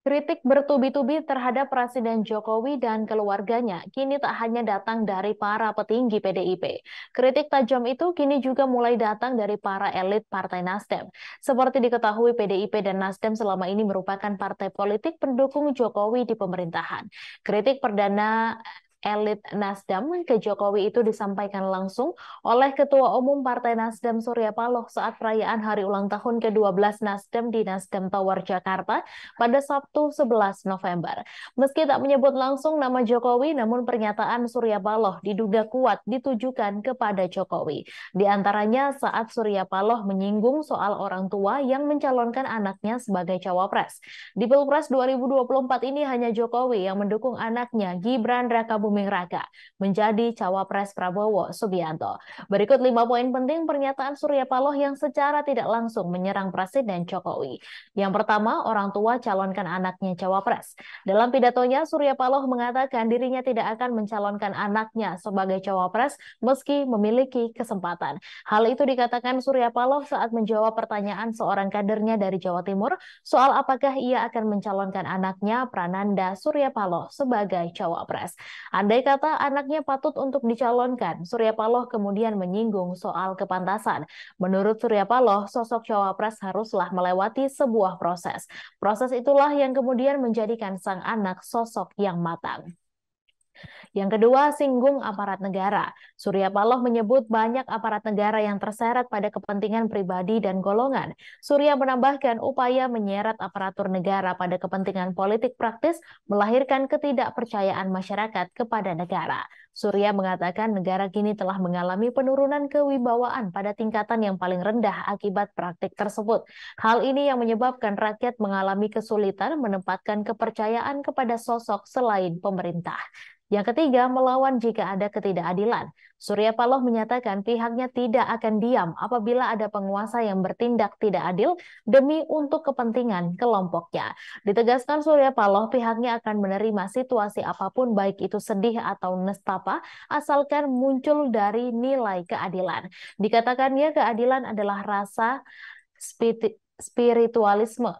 Kritik bertubi-tubi terhadap Presiden Jokowi dan keluarganya kini tak hanya datang dari para petinggi PDIP. Kritik tajam itu kini juga mulai datang dari para elit Partai Nasdem. Seperti diketahui PDIP dan Nasdem selama ini merupakan partai politik pendukung Jokowi di pemerintahan. Kritik perdana elit Nasdem ke Jokowi itu disampaikan langsung oleh Ketua Umum Partai Nasdem Surya Paloh saat perayaan hari ulang tahun ke-12 Nasdem di Nasdem Tower Jakarta pada Sabtu 11 November. Meski tak menyebut langsung nama Jokowi, namun pernyataan Surya Paloh diduga kuat ditujukan kepada Jokowi. Di antaranya saat Surya Paloh menyinggung soal orang tua yang mencalonkan anaknya sebagai cawapres. Di Pilpres 2024 ini hanya Jokowi yang mendukung anaknya Gibran Raka Buming Raka menjadi cawapres Prabowo Subianto. Berikut lima poin penting pernyataan Surya Paloh yang secara tidak langsung menyerang Presiden Jokowi. Yang pertama, orang tua calonkan anaknya cawapres. Dalam pidatonya, Surya Paloh mengatakan dirinya tidak akan mencalonkan anaknya sebagai cawapres meski memiliki kesempatan. Hal itu dikatakan Surya Paloh saat menjawab pertanyaan seorang kadernya dari Jawa Timur soal apakah ia akan mencalonkan anaknya Prananda Surya Paloh sebagai cawapres. Andai kata anaknya patut untuk dicalonkan, Surya Paloh kemudian menyinggung soal kepantasan. Menurut Surya Paloh, sosok cawapres haruslah melewati sebuah proses. Proses itulah yang kemudian menjadikan sang anak sosok yang matang. Yang kedua, singgung aparat negara. Surya Paloh menyebut banyak aparat negara yang terseret pada kepentingan pribadi dan golongan. Surya menambahkan upaya menyeret aparatur negara pada kepentingan politik praktis melahirkan ketidakpercayaan masyarakat kepada negara. Surya mengatakan negara kini telah mengalami penurunan kewibawaan pada tingkatan yang paling rendah akibat praktik tersebut. Hal ini yang menyebabkan rakyat mengalami kesulitan menempatkan kepercayaan kepada sosok selain pemerintah. Yang ketiga, melawan jika ada ketidakadilan. Surya Paloh menyatakan pihaknya tidak akan diam apabila ada penguasa yang bertindak tidak adil demi untuk kepentingan kelompoknya. Ditegaskan Surya Paloh pihaknya akan menerima situasi apa pun baik itu sedih atau nestapa asalkan muncul dari nilai keadilan. Dikatakannya keadilan adalah rasa spiritualisme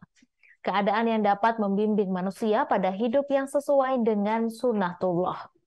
keadaan yang dapat membimbing manusia pada hidup yang sesuai dengan sunnatullah.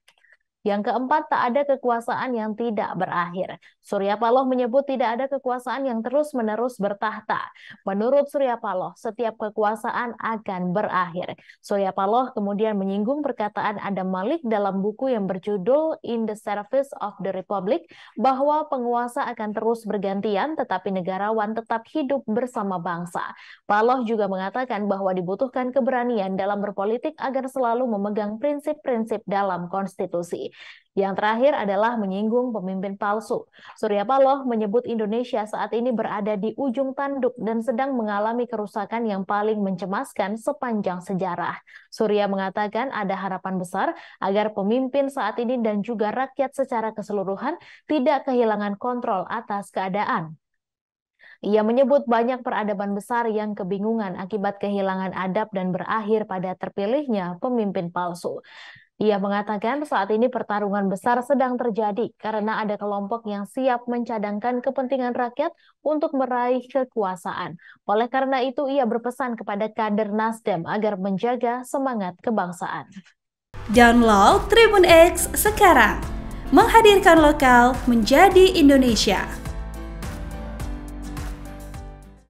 Yang keempat, tak ada kekuasaan yang tidak berakhir. Surya Paloh menyebut tidak ada kekuasaan yang terus-menerus bertahta. Menurut Surya Paloh, setiap kekuasaan akan berakhir. Surya Paloh kemudian menyinggung perkataan Adam Malik dalam buku yang berjudul In the Service of the Republic bahwa penguasa akan terus bergantian tetapi negarawan tetap hidup bersama bangsa. Paloh juga mengatakan bahwa dibutuhkan keberanian dalam berpolitik agar selalu memegang prinsip-prinsip dalam konstitusi. Yang terakhir adalah menyinggung pemimpin palsu. Surya Paloh menyebut Indonesia saat ini berada di ujung tanduk dan sedang mengalami kerusakan yang paling mencemaskan sepanjang sejarah. Surya mengatakan ada harapan besar agar pemimpin saat ini dan juga rakyat secara keseluruhan tidak kehilangan kontrol atas keadaan. Ia menyebut banyak peradaban besar yang kebingungan akibat kehilangan adab dan berakhir pada terpilihnya pemimpin palsu. Ia mengatakan saat ini pertarungan besar sedang terjadi karena ada kelompok yang siap mencadangkan kepentingan rakyat untuk meraih kekuasaan. Oleh karena itu, ia berpesan kepada kader Nasdem agar menjaga semangat kebangsaan. Download Tribun X sekarang, menghadirkan lokal menjadi Indonesia.